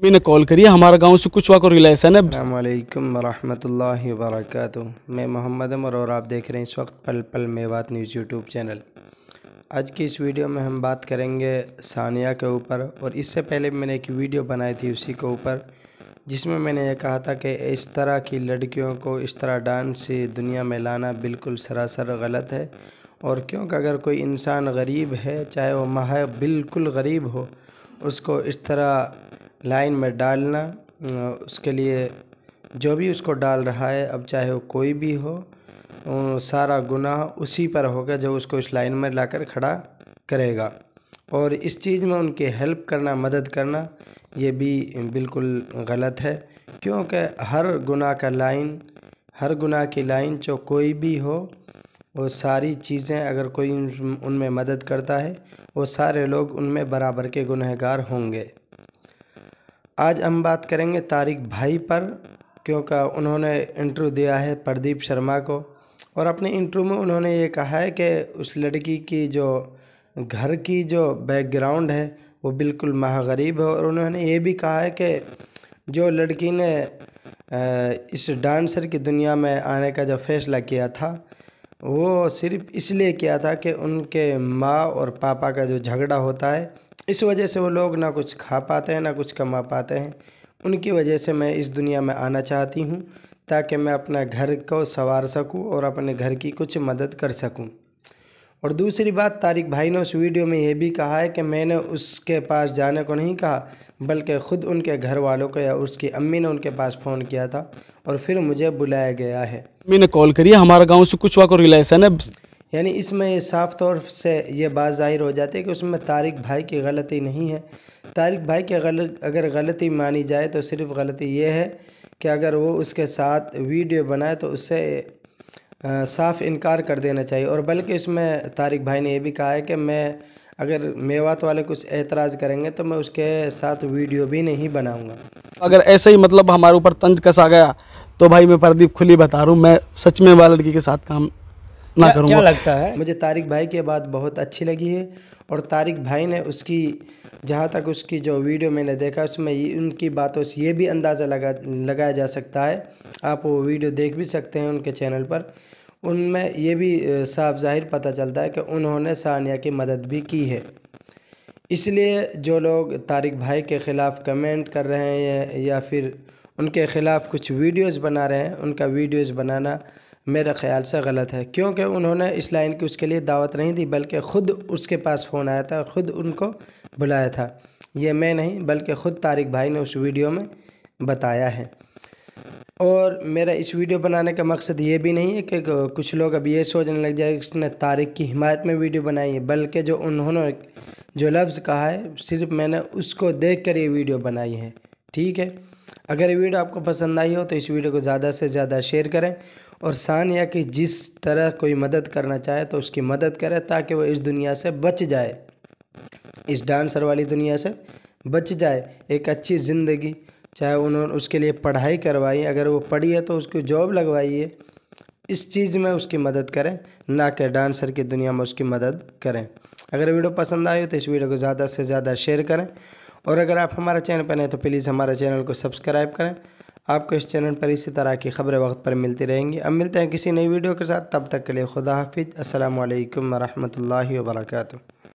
मैंने कॉल करी है, हमारा गाँव से कुछ को रिलेशन है अल्लाम वरहमतुल्लाहि वबरकातुहू। मैं मोहम्मद अमर और आप देख रहे हैं इस वक्त पल पल मेवात न्यूज़ यूट्यूब चैनल। आज की इस वीडियो में हम बात करेंगे सानिया के ऊपर, और इससे पहले मैंने एक वीडियो बनाई थी उसी के ऊपर, जिसमें मैंने ये कहा था कि इस तरह की लड़कियों को इस तरह डांस से दुनिया में लाना बिल्कुल सरासर गलत है, और क्योंकि अगर कोई इंसान गरीब है, चाहे वो मह बिल्कुल गरीब हो, उसको इस तरह लाइन में डालना उसके लिए जो भी उसको डाल रहा है, अब चाहे वो कोई भी हो सारा गुनाह उसी पर होगा जो उसको इस लाइन में लाकर खड़ा करेगा। और इस चीज़ में उनकी हेल्प करना, मदद करना, ये भी बिल्कुल गलत है, क्योंकि हर गुनाह का लाइन, हर गुनाह की लाइन जो कोई भी हो, वो सारी चीज़ें अगर कोई उनमें मदद करता है, वो सारे लोग उनमें बराबर के गुनहगार होंगे। आज हम बात करेंगे तारिक भाई पर, क्योंकि उन्होंने इंटरव्यू दिया है प्रदीप शर्मा को। और अपने इंटरव्यू में उन्होंने ये कहा है कि उस लड़की की जो घर की जो बैकग्राउंड है, वो बिल्कुल महागरीब है। और उन्होंने ये भी कहा है कि जो लड़की ने इस डांसर की दुनिया में आने का जो फैसला किया था, वो सिर्फ़ इसलिए किया था कि उनके माँ और पापा का जो झगड़ा होता है इस वजह से वो लोग ना कुछ खा पाते हैं, ना कुछ कमा पाते हैं। उनकी वजह से मैं इस दुनिया में आना चाहती हूँ, ताकि मैं अपना घर को संवार सकूँ और अपने घर की कुछ मदद कर सकूँ। और दूसरी बात, तारिक भाई ने उस वीडियो में यह भी कहा है कि मैंने उसके पास जाने को नहीं कहा, बल्कि ख़ुद उनके घर वालों को या उसकी अम्मी ने उनके पास फ़ोन किया था और फिर मुझे बुलाया गया है। मैंने कॉल करी है, हमारा गाँव से कुछ को रिलेशन है यानी इसमें ये साफ़ तौर से ये बात ज़ाहिर हो जाती है कि उसमें तारिक भाई की गलती नहीं है। तारिक भाई की गलत अगर गलती मानी जाए तो सिर्फ़ गलती ये है कि अगर वो उसके साथ वीडियो बनाए तो उससे साफ़ इनकार कर देना चाहिए। और बल्कि इसमें तारिक भाई ने यह भी कहा है कि मैं, अगर मेवात वाले कुछ एतराज़ करेंगे तो मैं उसके साथ वीडियो भी नहीं बनाऊँगा। अगर ऐसे ही मतलब हमारे ऊपर तंज कसा गया तो भाई मैं प्रदीप खुली बता रहा हूँ, मैं सच में वाला लड़की के साथ काम ना करूँगा? क्या लगता है? मुझे तारिक भाई की बात बहुत अच्छी लगी है और तारिक भाई ने उसकी जहाँ तक उसकी जो वीडियो मैंने देखा उसमें उनकी बातों से ये भी अंदाज़ा लगा लगाया जा सकता है। आप वो वीडियो देख भी सकते हैं उनके चैनल पर। उनमें ये भी साफ़ ज़ाहिर पता चलता है कि उन्होंने सानिया की मदद भी की है। इसलिए जो लोग तारिक भाई के ख़िलाफ़ कमेंट कर रहे हैं या फिर उनके ख़िलाफ़ कुछ वीडियोस बना रहे हैं उनका वीडियोस बनाना मेरे ख्याल से गलत है। क्योंकि उन्होंने इस लाइन की उसके लिए दावत नहीं दी, बल्कि ख़ुद उसके पास फ़ोन आया था ख़ुद उनको बुलाया था। ये मैं नहीं, बल्कि ख़ुद तारिक भाई ने उस वीडियो में बताया है। और मेरा इस वीडियो बनाने का मकसद ये भी नहीं है कि कुछ लोग अब ये सोचने लग जाए कि उसने तारिक की हिमायत में वीडियो बनाई है, बल्कि जो उन्होंने जो लफ्ज़ कहा है, सिर्फ़ मैंने उसको देख कर ये वीडियो बनाई है। ठीक है? अगर ये वीडियो आपको पसंद आई हो तो इस वीडियो को ज़्यादा से ज़्यादा शेयर करें और सानिया की जिस तरह कोई मदद करना चाहे तो उसकी मदद करें ताकि वो इस दुनिया से बच जाए। इस डांसर वाली दुनिया से बच जाए, एक अच्छी ज़िंदगी, चाहे उन्होंने उसके लिए पढ़ाई करवाई, अगर वो पढ़ी है तो उसको जॉब लगवाइए इस चीज़ में उसकी मदद करें, ना कि डांसर की दुनिया में उसकी मदद करें। अगर वीडियो पसंद आए तो इस वीडियो को ज़्यादा से ज़्यादा शेयर करें और अगर आप हमारे चैनल पर नए तो प्लीज़ हमारे चैनल को सब्सक्राइब करें। आपको इस चैनल पर इसी तरह की खबरें वक्त पर मिलती रहेंगी। अब मिलते हैं किसी नई वीडियो के साथ। तब तक के लिए खुदा हाफिज़। असल वरहमल वर्का